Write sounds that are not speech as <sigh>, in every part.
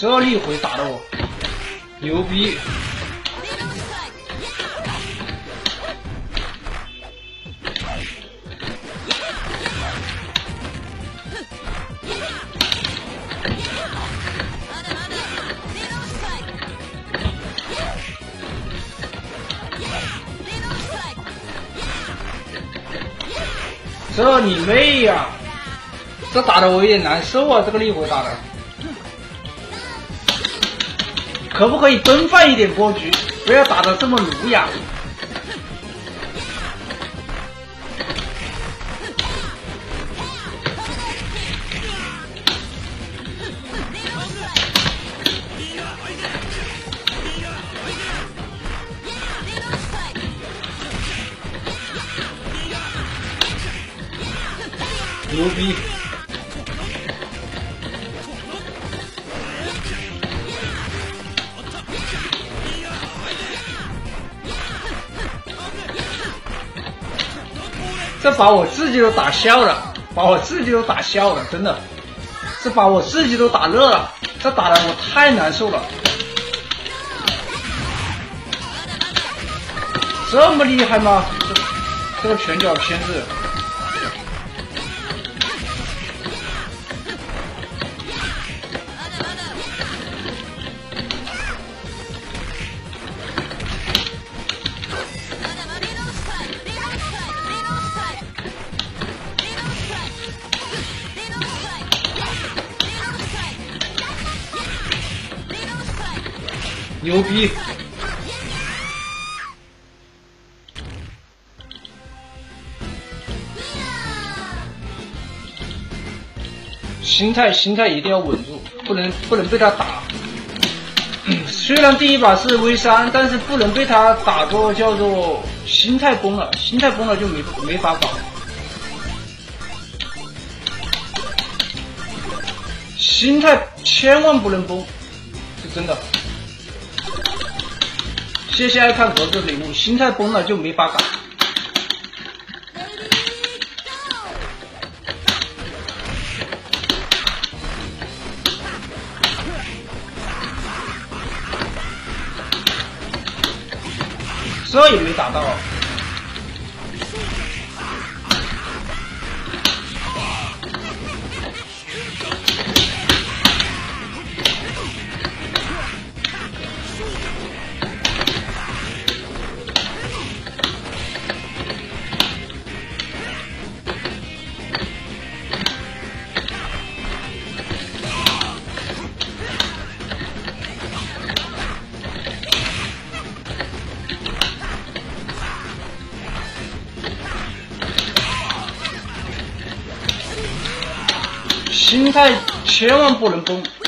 这一回打的我牛逼！这你妹呀！这打的我有点难受啊，这个逆回打的。可不可以奔放一点波局，不要打的这么儒雅。把我自己都打笑了，把我自己都打笑了，真的，是把我自己都打乐了，这打的我太难受了，这么厉害吗？这这个拳脚片子。心态心态一定要稳住，不能不能被他打。虽然第一把是 V 三，但是不能被他打个叫做心态崩了，心态崩了就没没法搞。心态千万不能崩，是真的。谢谢爱看盒子礼物，心态崩了就没法打。也没打到。心态千万不能崩。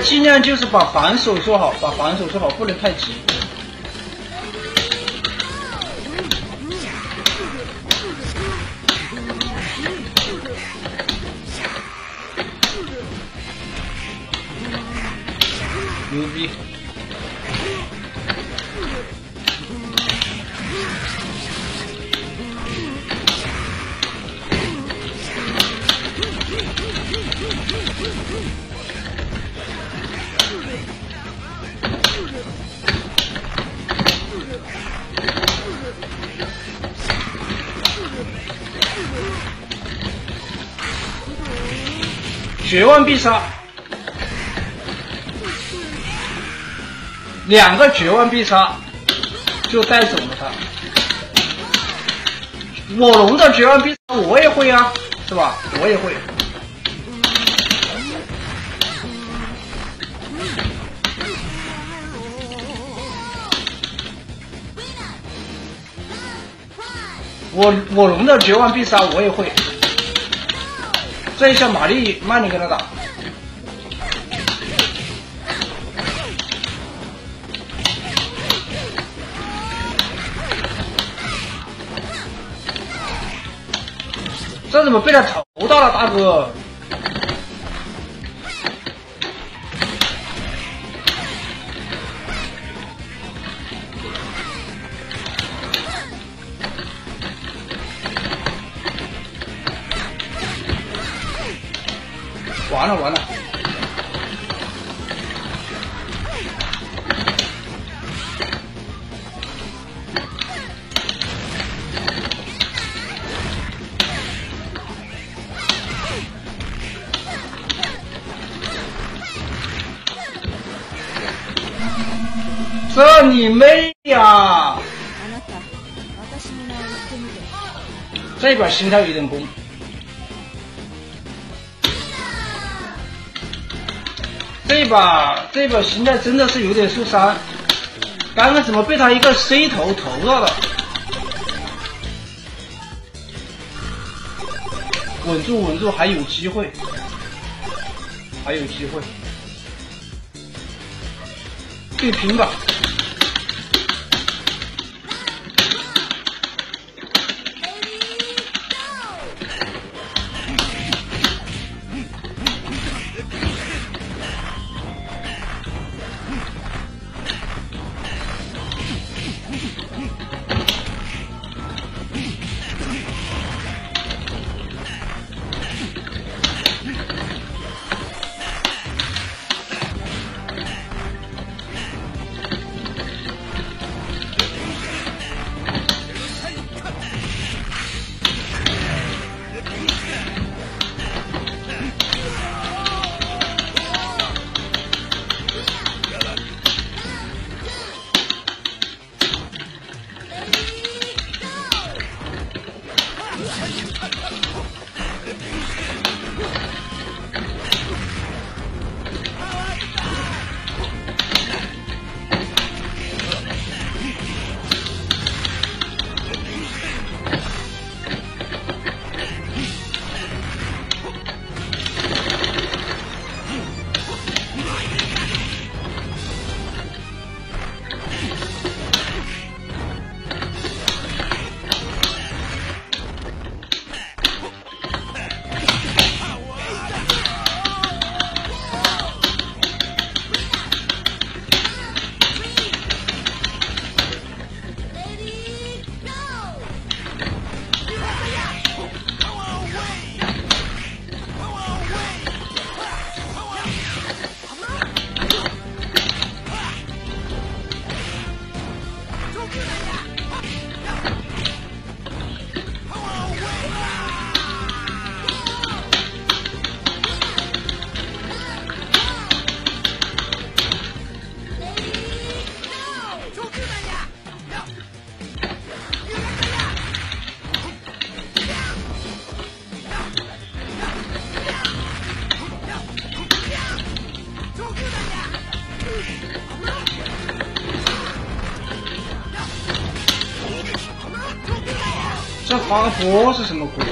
尽量就是把防守做好，把防守做好，不能太急。牛逼！绝望必杀，两个绝望必杀就带走了他。我龙的绝望必杀我也会啊，是吧？我也会。我我龙的绝望必杀我也会。这一下马力慢点跟他打。这怎么被他投到了大哥？完了！这你妹呀！这一把心态有点崩。这把这把心态真的是有点受伤，刚刚怎么被他一个 C 头投到了？稳住稳住，还有机会，还有机会，对平吧！花佛是什么鬼？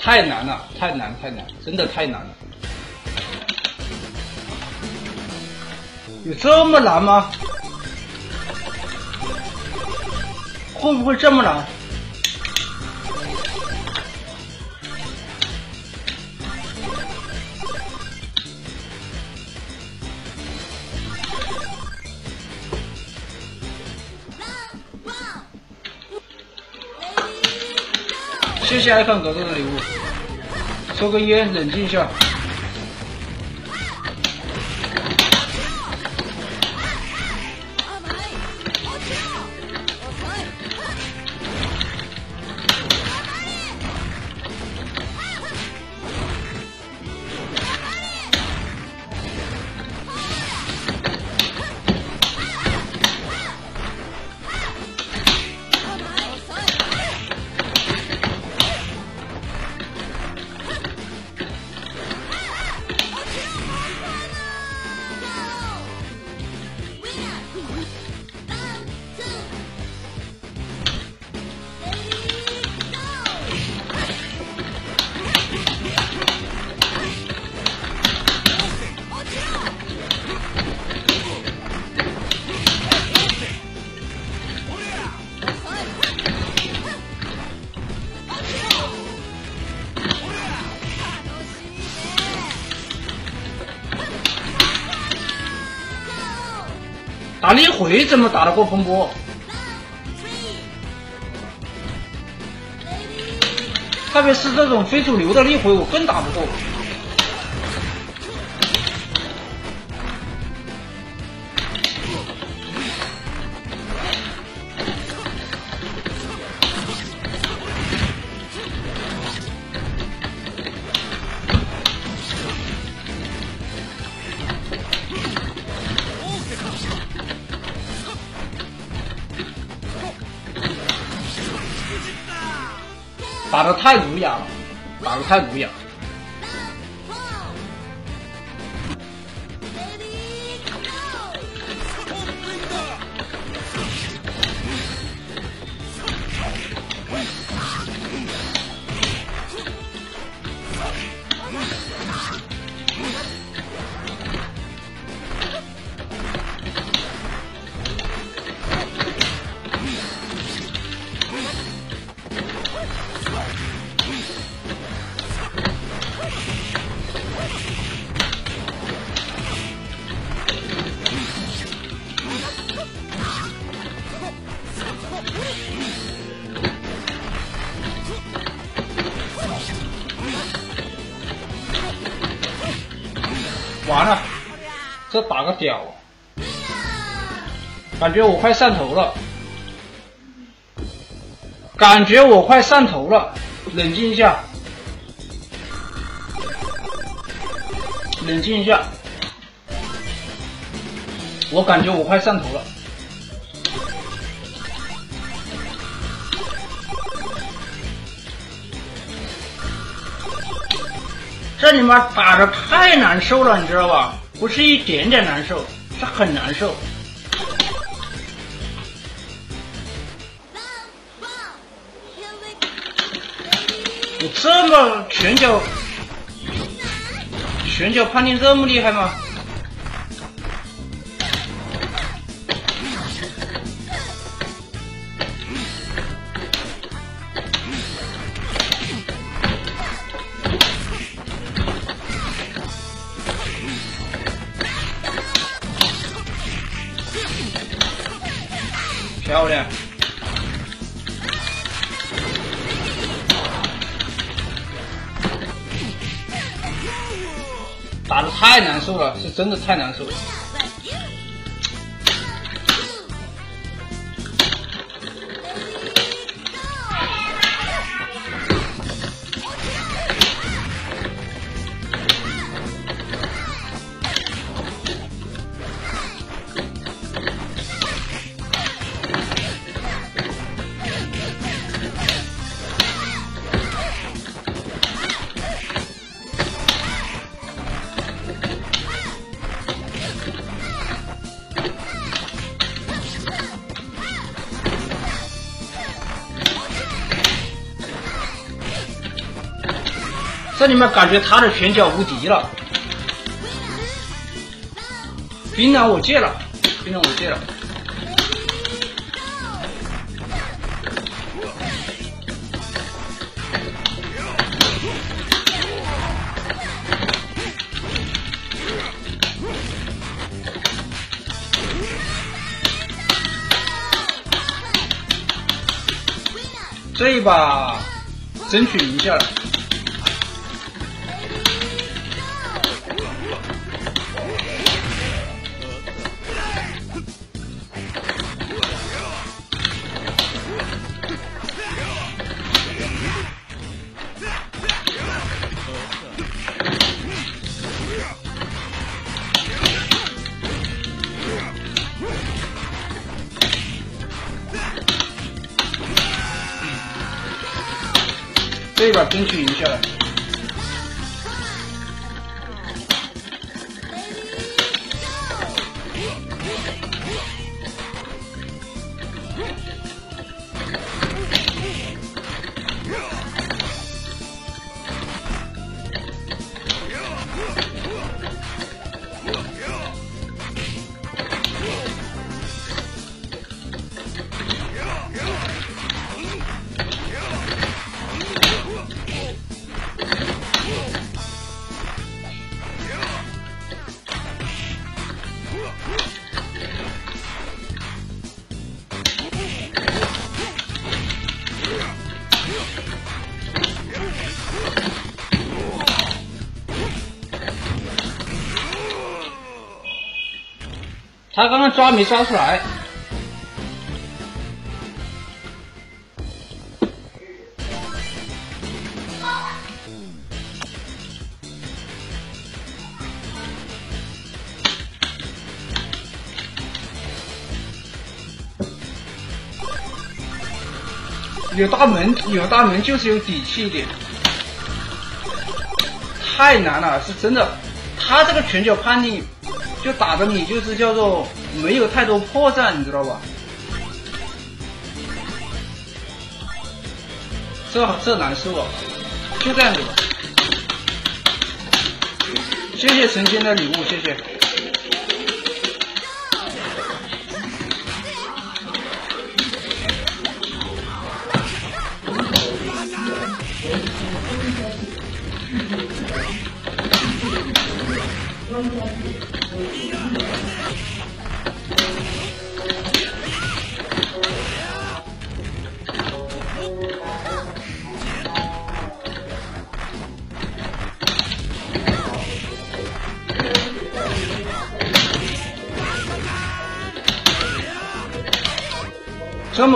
太难了，太难，太难，真的太难了。有这么难吗？会不会这么难？开看哥哥的礼物，抽根烟，冷静一下。回怎么打得过风波？特别是这种非主流的逆回，我更打不过。太儒雅了，打的太儒雅。完了，这打个屌！感觉我快上头了，感觉我快上头了，冷静一下，冷静一下，我感觉我快上头了。这里面打的太难受了，你知道吧？不是一点点难受，是很难受。你这么拳脚，拳脚判定这么厉害吗？真的太难受了。这里面感觉他的拳脚无敌了，冰蓝我戒了，冰蓝我戒了。这一把争取赢下来。根据他刚刚抓没抓出来？有大门，有大门就是有底气一点。太难了，是真的。他这个拳脚判定，就打的你就是叫做没有太多破绽，你知道吧？这这难受啊！就这样子吧。谢谢神仙的礼物，谢谢。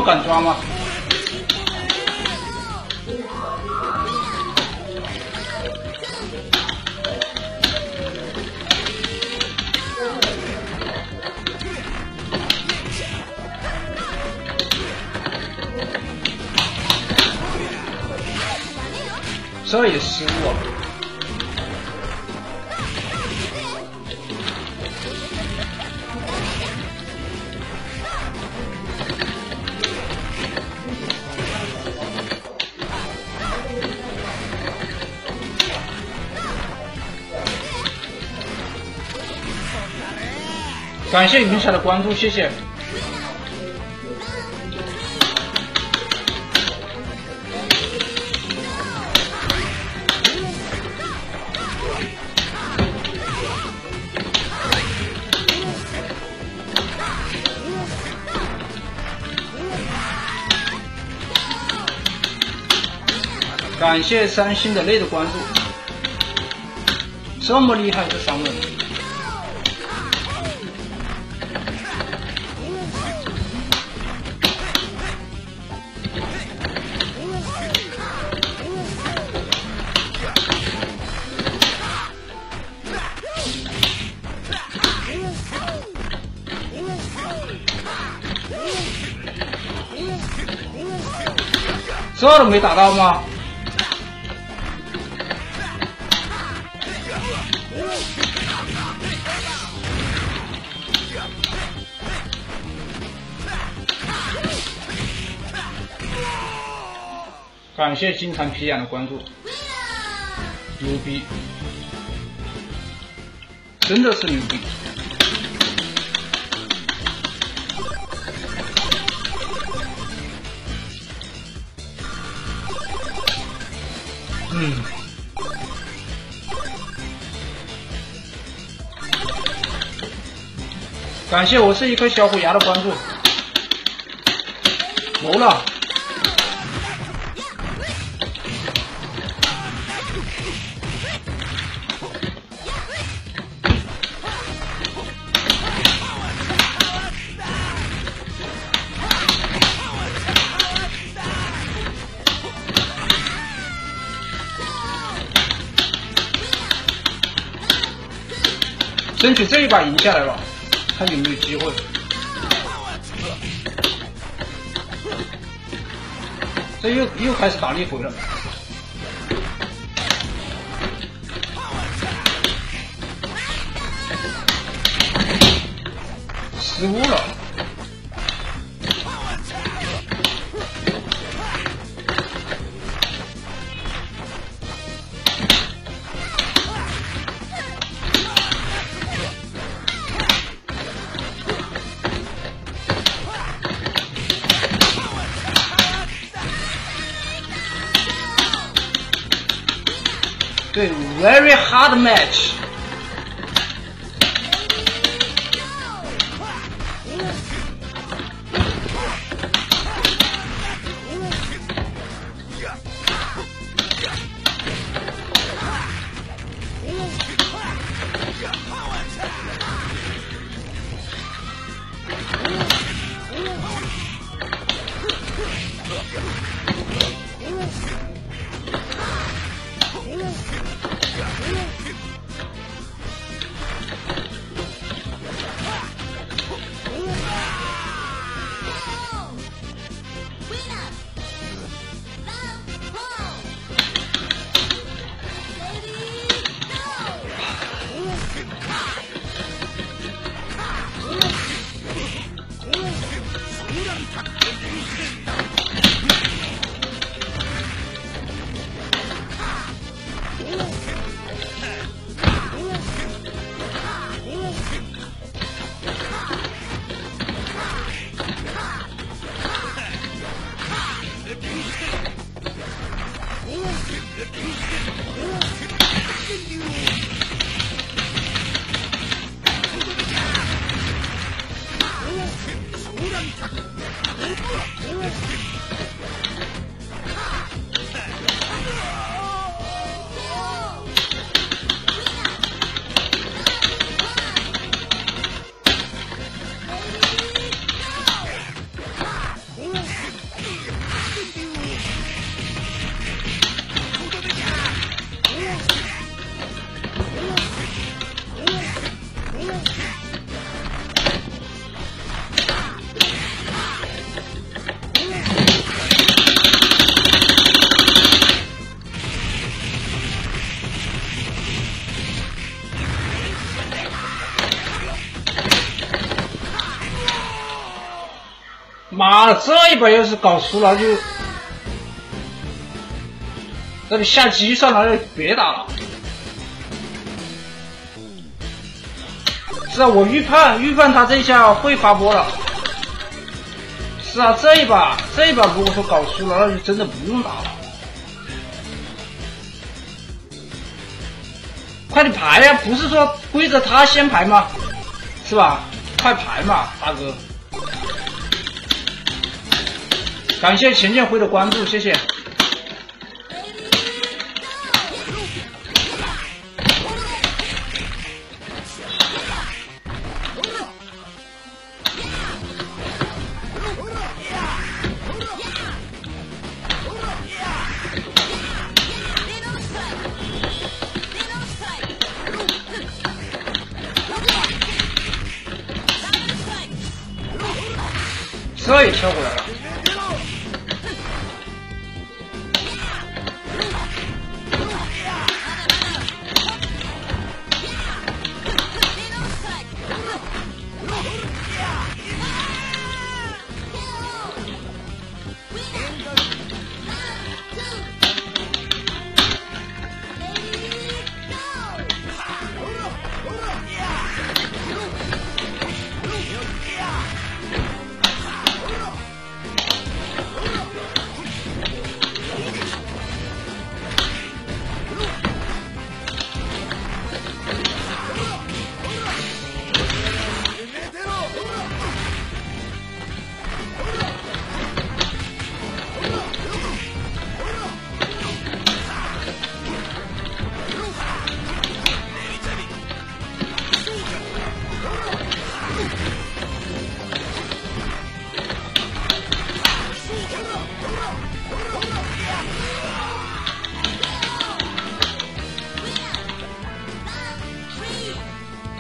敢抓吗？感谢云霞的关注，谢谢。感谢三星的泪的关注，这么厉害这三位，这都没打到吗？感谢金蝉皮痒的关注，牛逼，真的是牛逼。感谢我是一颗小虎牙的关注，谋了。争取这一把赢下来吧，看有没有机会。这又又开始打逆回了，失误了。，very hard match。要是搞输了就，那就下计算了，就别打了。是啊，我预判预判他这一下会发波了。是啊，这一把这一把如果说搞输了，那就真的不用打了。快点排呀！不是说规则他先排吗？是吧？快排嘛，大哥！感谢钱建辉的关注，谢谢。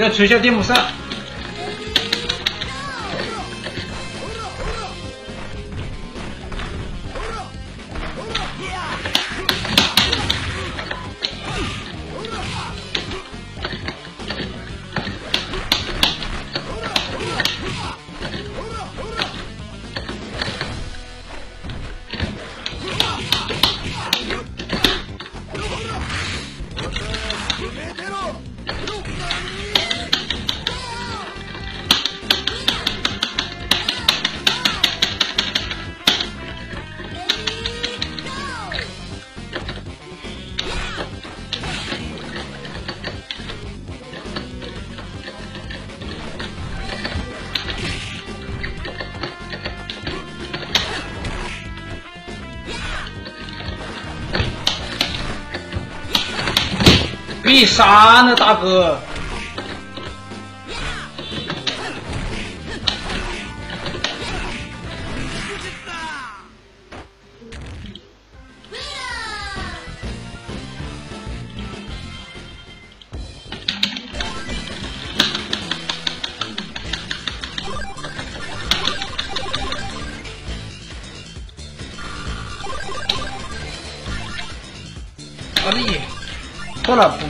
要吹下电风扇。必杀呢，大哥。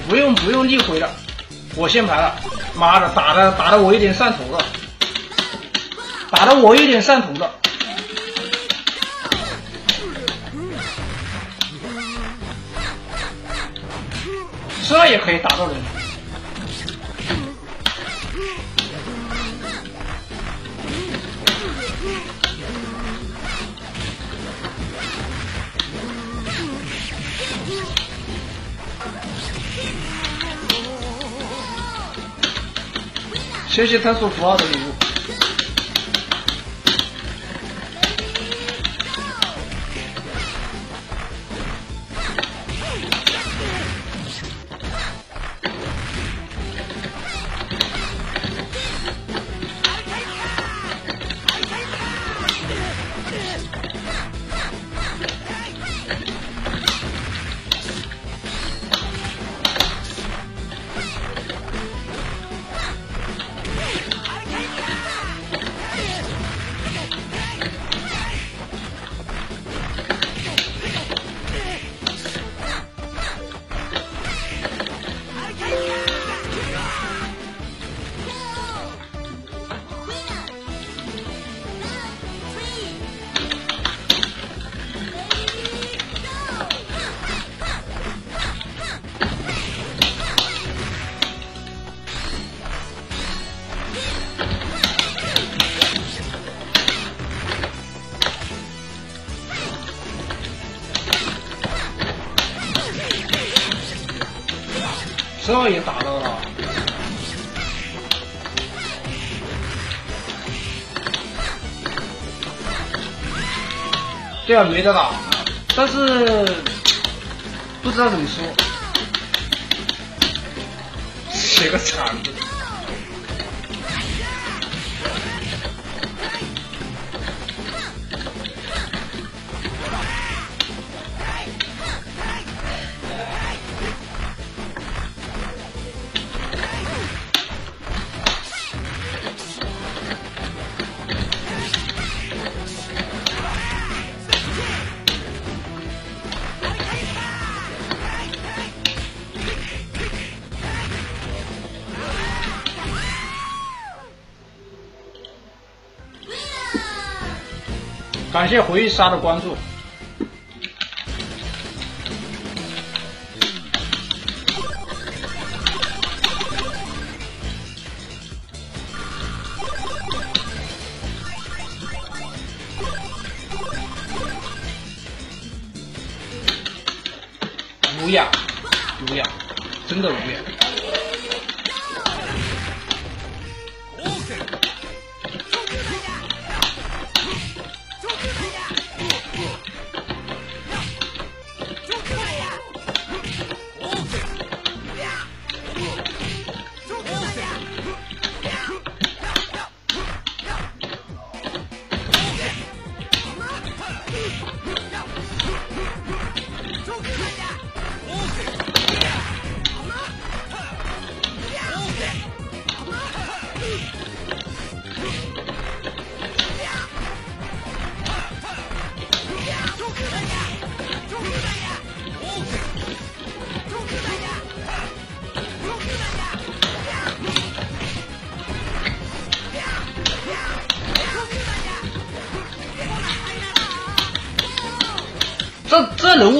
不用不用逆回了，我先排了。妈的，打的打的我有点上头了，打的我有点上头了。这也可以打到人。谢谢探索符号的礼物。这也打到了，对啊，没得打，但是不知道怎么说，写个惨字。感谢回忆杀的关注。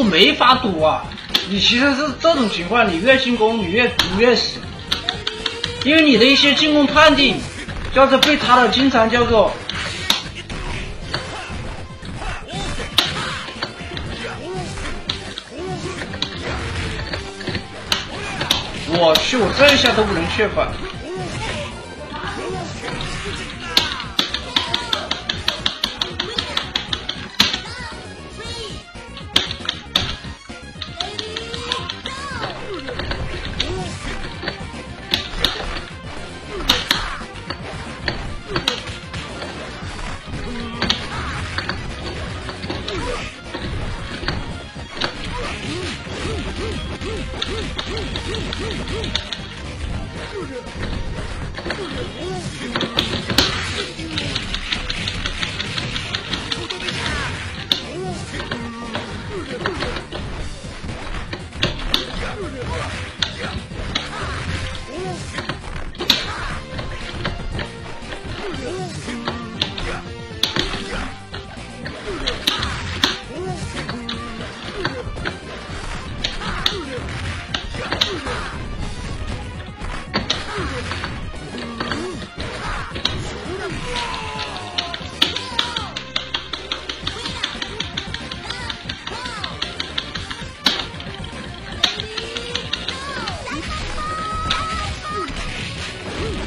没法赌啊！你其实是这种情况，你越进攻，你越你越死，因为你的一些进攻判定，叫做被他的经常叫做，我去，我这一下都不能确反。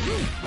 Yeah.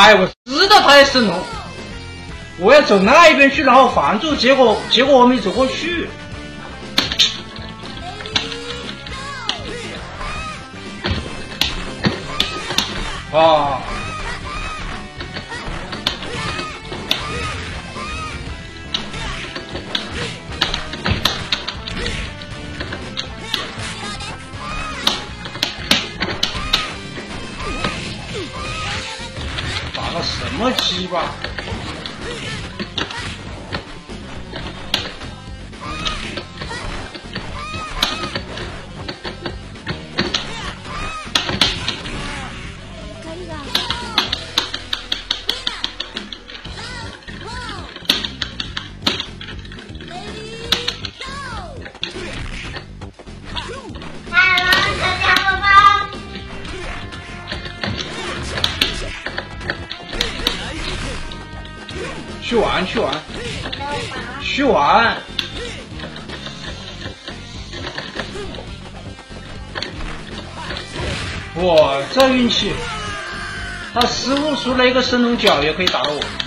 哎，我知道他在升龙，我要走那一边去，然后防住，结果结果我没走过去。啊！出来一个神龙脚也可以打到我。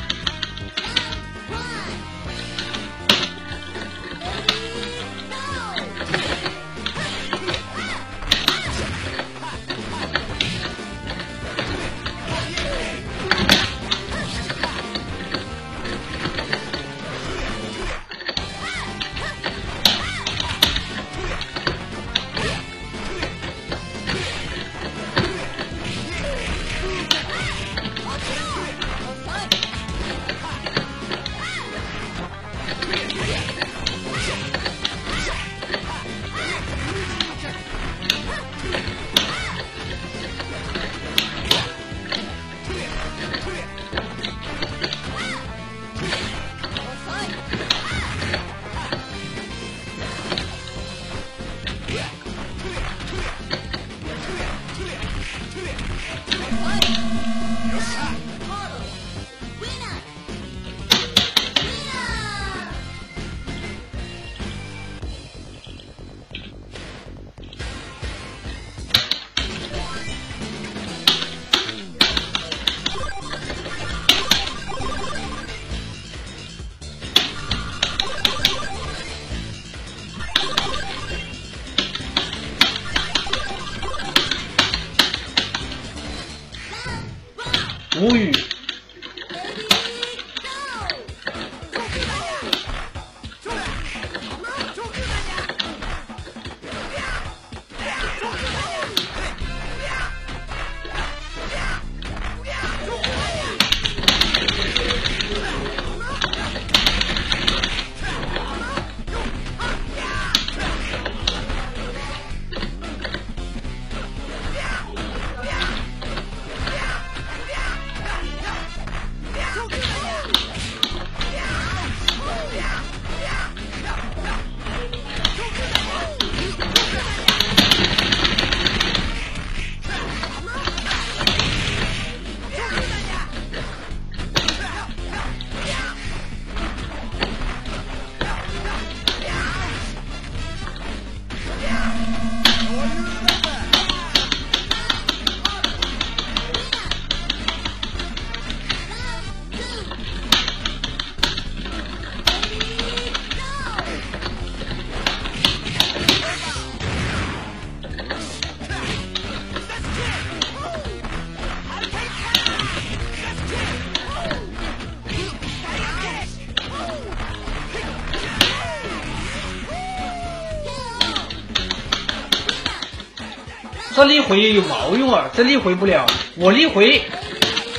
他立回有毛用啊？这立回不了，我立回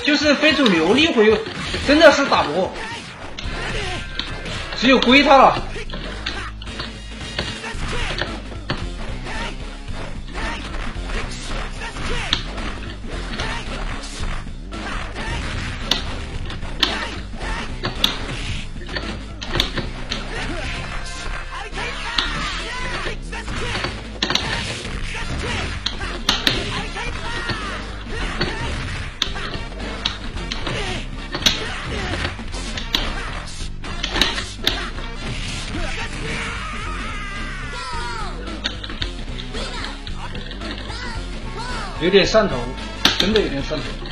就是非主流立回，真的是打不过，只有归他了。有点上头，真的有点上头。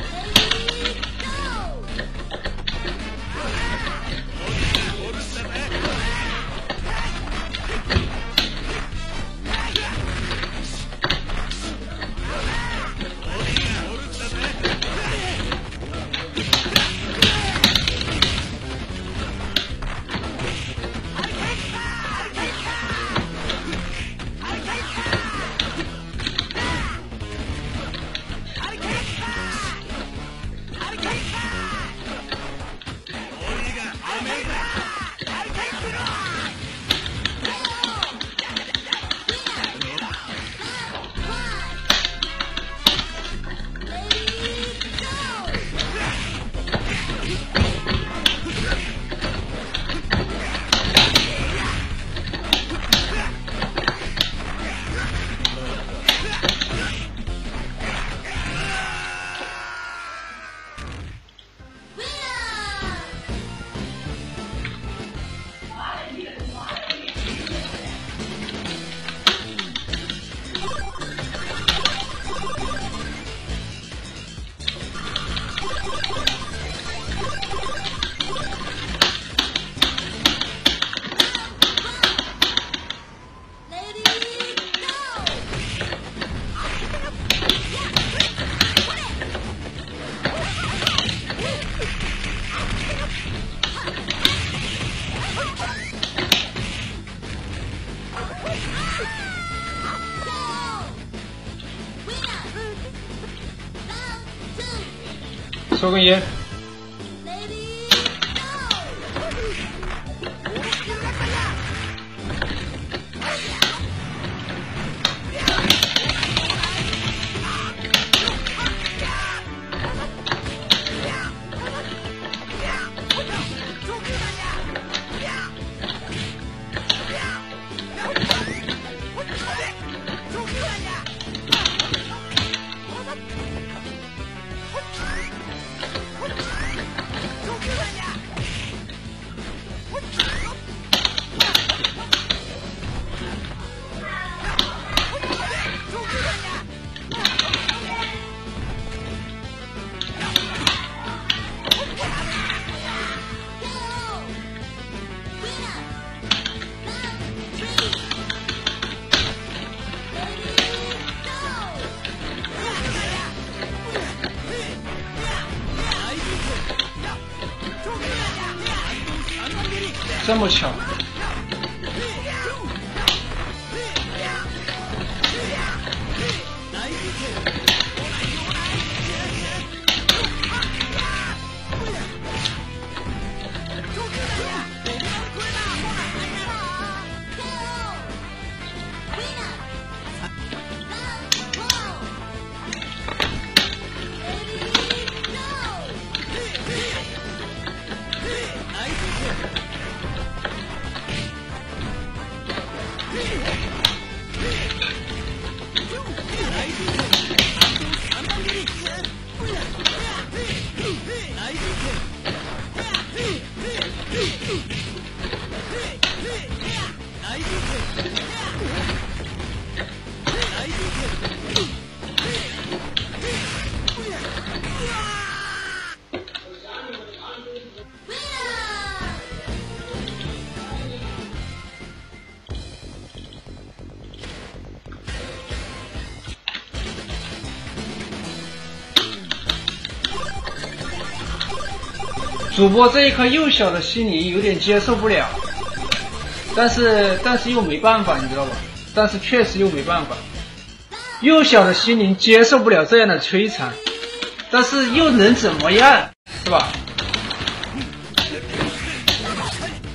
抽根烟。这么巧。主播这一颗幼小的心灵有点接受不了，但是但是又没办法，你知道吧？但是确实又没办法。幼小的心灵接受不了这样的摧残，但是又能怎么样，是吧？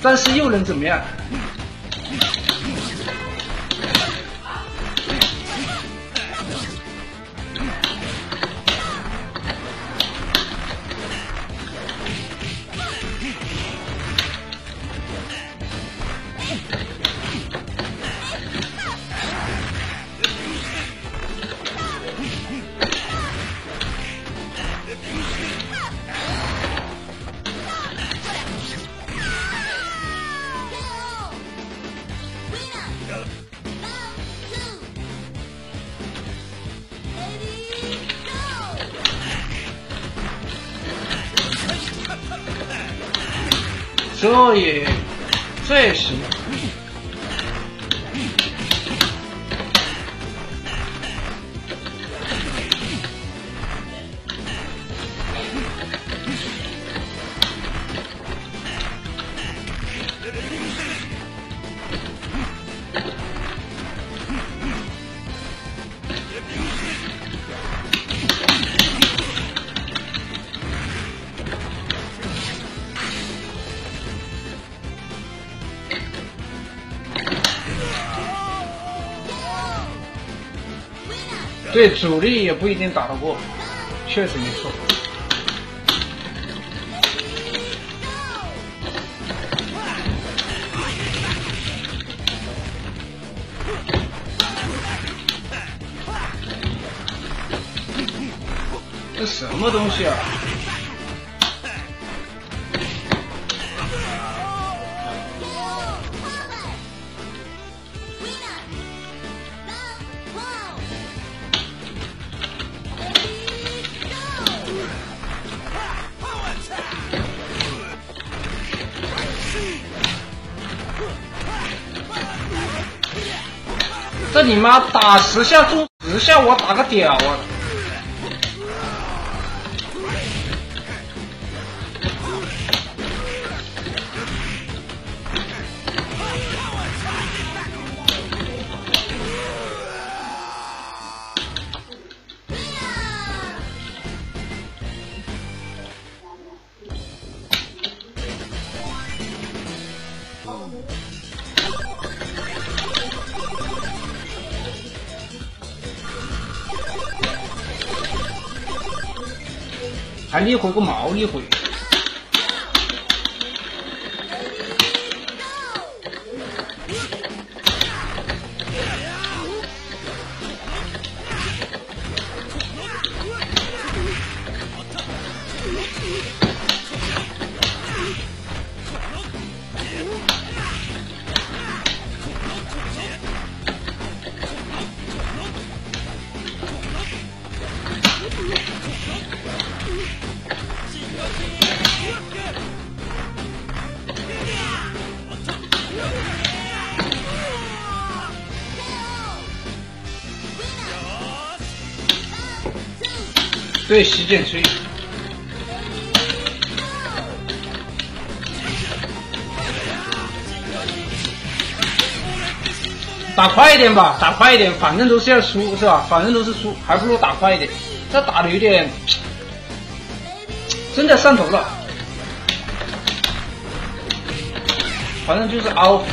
但是又能怎么样？也，这也对主力也不一定打得过，确实没错。这什么东西啊？你妈打十下中十下，我打个屌啊！还逆回个毛逆回！对，洗剪吹，打快一点吧，打快一点，反正都是要输，是吧？反正都是输，还不如打快一点。这打的有点，真的上头了，反正就是凹。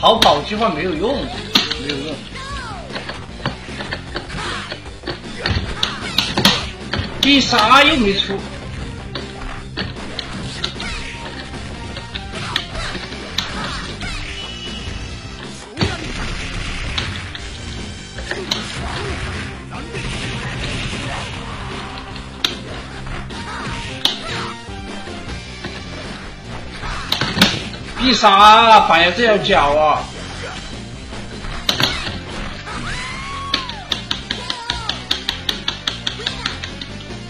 逃跑计划没有用，没有用。必杀又没出，为啥反应？这样脚啊？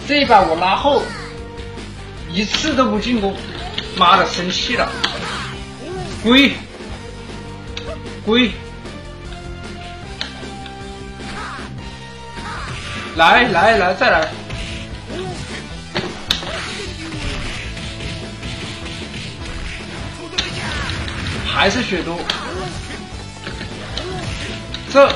这一把我拉后一次都不进攻妈的生气了。龟龟来来来再来。还是血多，这。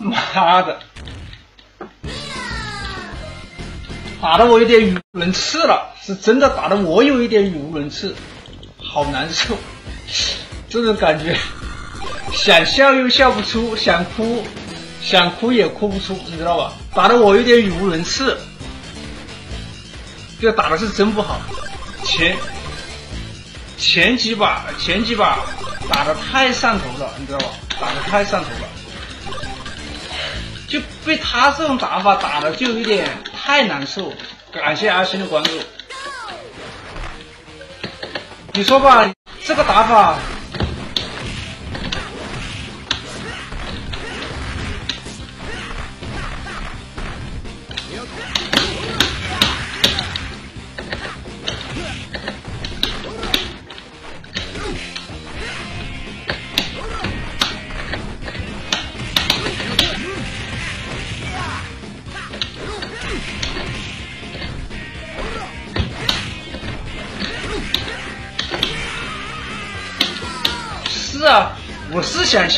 妈的，打的我有点语无伦次了，是真的打的我有一点语无伦次，好难受，这种感觉，<laughs> 想笑又笑不出，想哭，想哭也哭不出，你知道吧？打的我有点语无伦次，这打的是真不好，前前几把前几把打的太上头了，你知道吧？打的太上头了。就被他这种打法打的就有点太难受，感谢阿星的关注。你说吧，这个打法。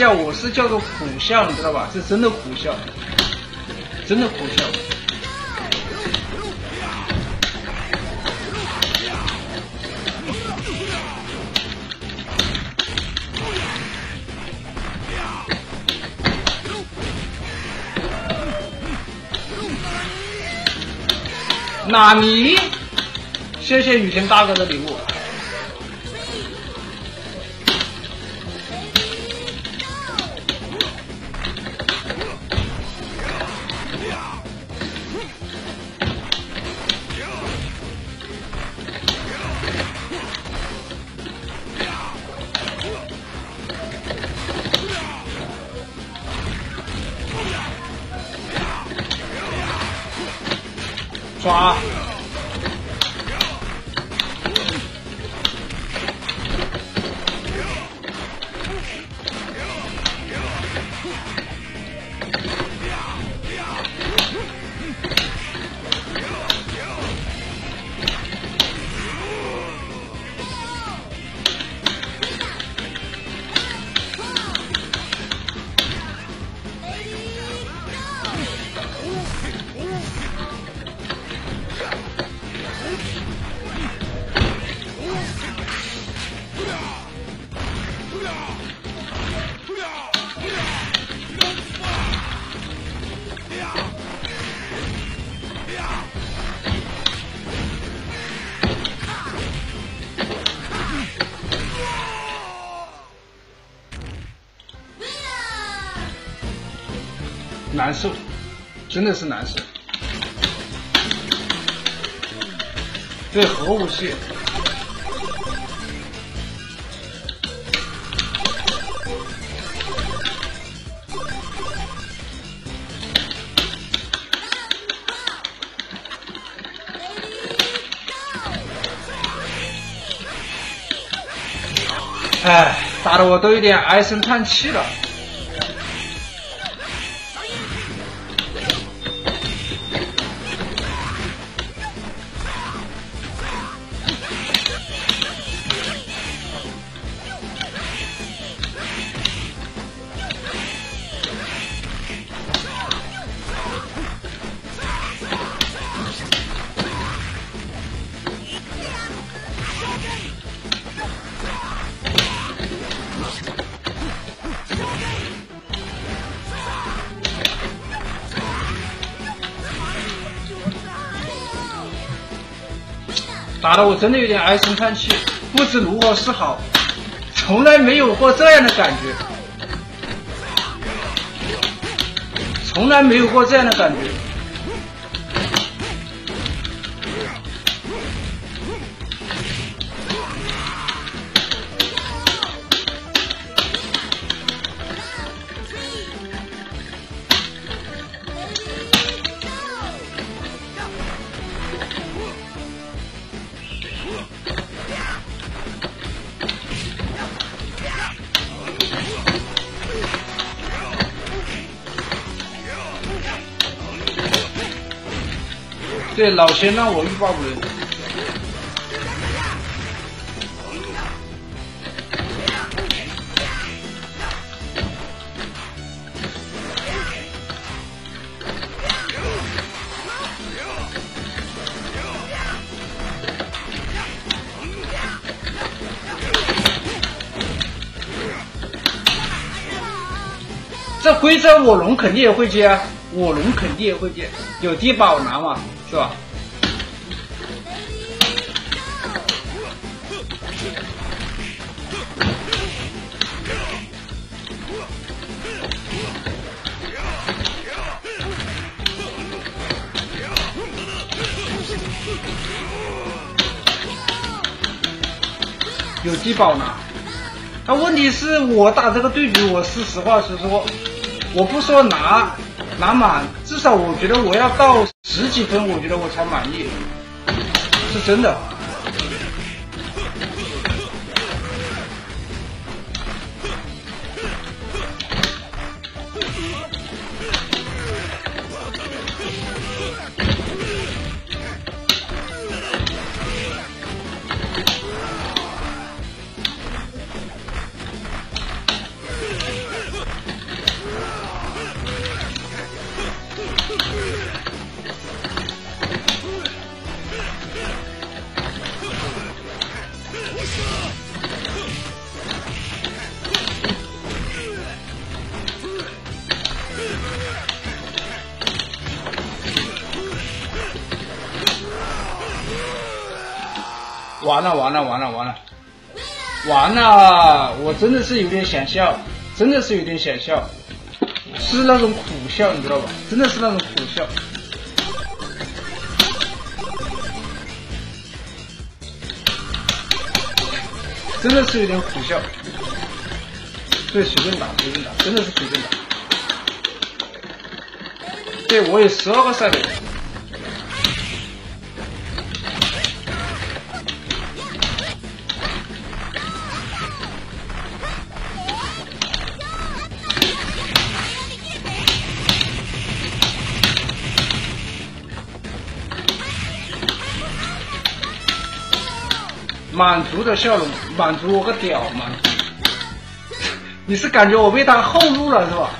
笑，我是叫做苦笑，你知道吧？是真的苦笑，真的苦笑。纳尼？谢谢雨天大哥的礼物。Yeah. 真的是难受。这核武器。哎，打的我都有点唉声叹气了。我真的有点唉声叹气，不知如何是好，从来没有过这样的感觉，从来没有过这样的感觉。对，老先让我欲罢不能。这规则我龙肯定也会接啊，我龙肯定也会变，有低保拿嘛，是吧？有低保拿，那问题是我打这个对局，我是实话实说。我不说拿满满，至少我觉得我要到十几分，我觉得我才满意，是真的。完了完了完了完了，完了！我真的是有点想笑，真的是有点想笑，是那种苦笑，你知道吧？真的是那种苦笑，真的是有点苦笑。对，随便打，随便打，真的是随便打。对，我有十二个赛点。满足的笑容，满足我个屌，嘛！你是感觉我被他后路了是吧？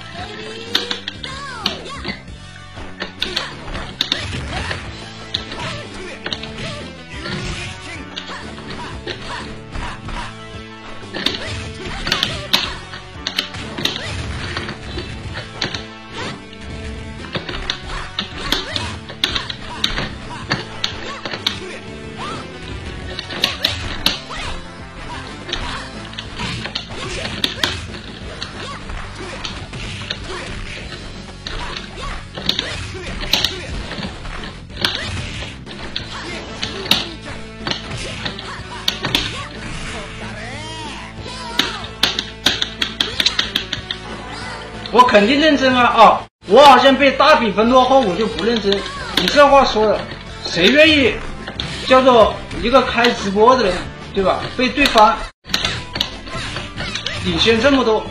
肯定认真啊！啊，我好像被大比分落后，我就不认真。你这话说的，谁愿意叫做一个开直播的人，对吧？被对方领先这么多。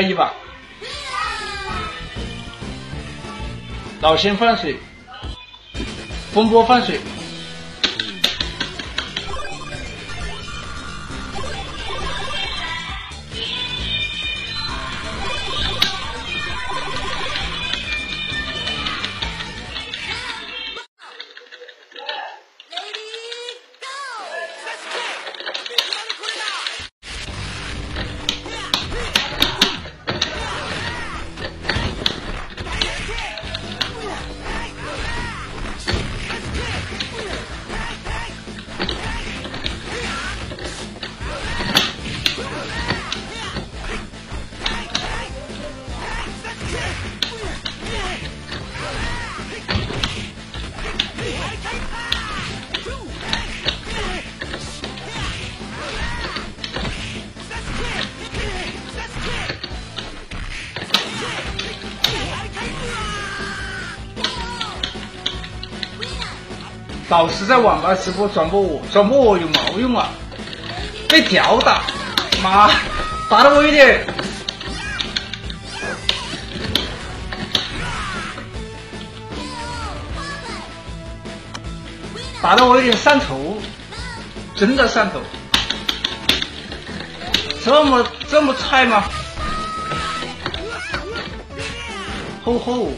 一把。老仙放水，风波放水。老是在网吧直播转播我，转播我有毛用啊？被吊打，妈，打的我有点，打的我有点上头，真的上头，这么这么菜吗？吼吼！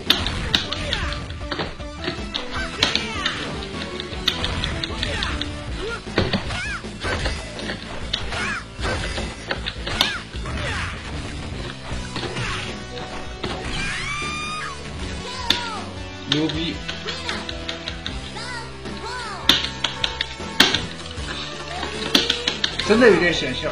这有点显笑。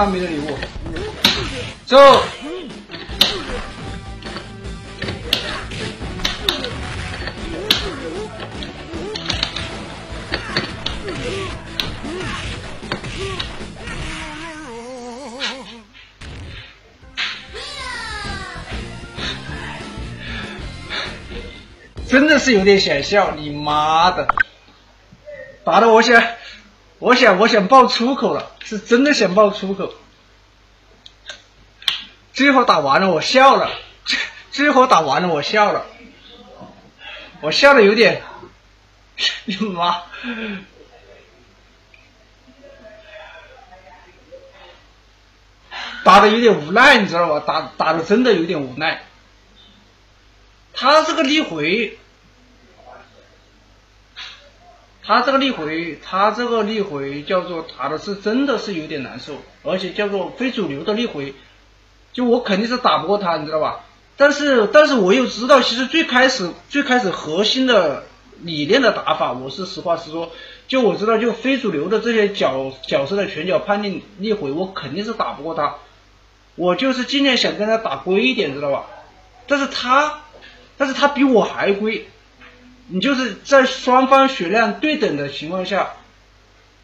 大明的礼物，走。真的是有点想笑，你妈的，打的我想，我想，我想爆粗口了，是真的想爆粗口。最后打完了，我笑了，最后打完了，我笑了，我笑的有点，你 <laughs> 妈，打的有点无奈，你知道吧？打打的真的有点无奈。他这个逆回，他这个逆回，他这个逆回叫做打的是真的是有点难受，而且叫做非主流的逆回，就我肯定是打不过他，你知道吧？但是，但是我又知道，其实最开始最开始核心的理念的打法，我是实话实说，就我知道，就非主流的这些角角色的拳脚判定逆回，我肯定是打不过他，我就是尽量想跟他打规一点，知道吧？但是他。但是他比我还贵，你就是在双方血量对等的情况下，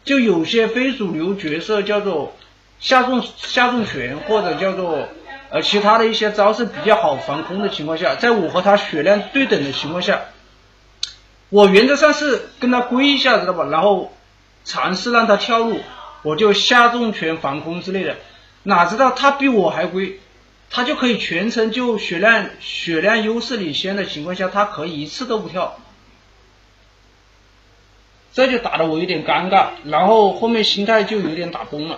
就有些非主流角色叫做下重下重拳或者叫做呃其他的一些招式比较好防空的情况下，在我和他血量对等的情况下，我原则上是跟他归一下知道吧？然后尝试让他跳入，我就下重拳防空之类的，哪知道他比我还归。他就可以全程就血量血量优势领先的情况下，他可以一次都不跳，这就打得我有点尴尬，然后后面心态就有点打崩了。